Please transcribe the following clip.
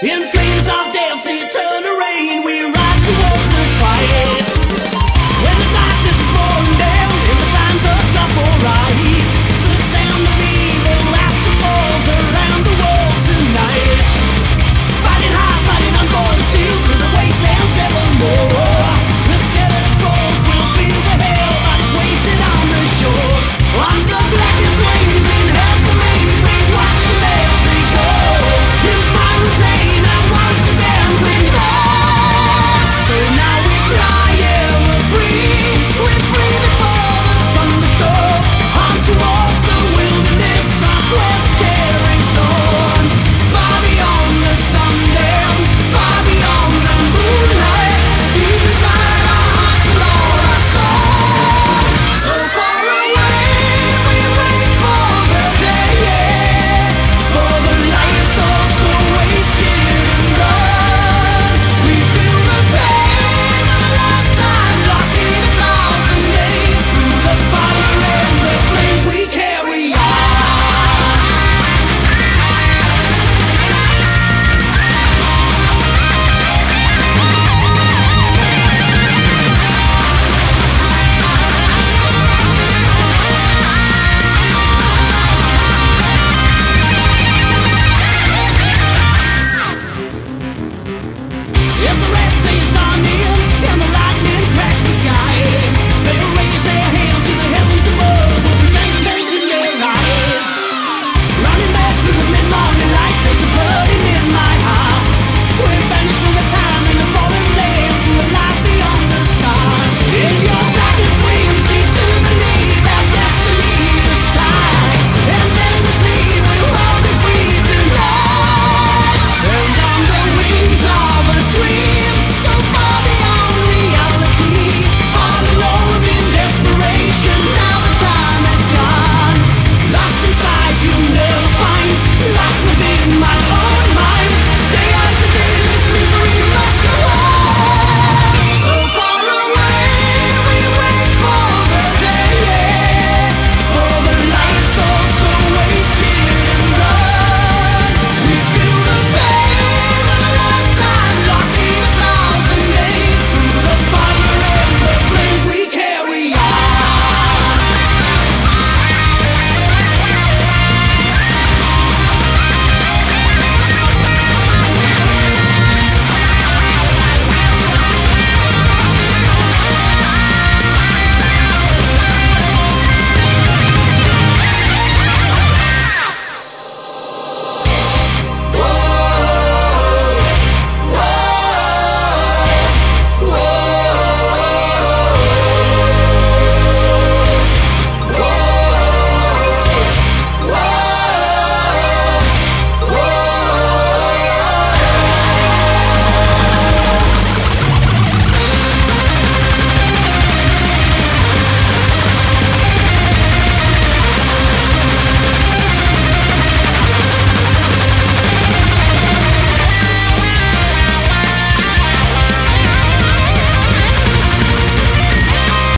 In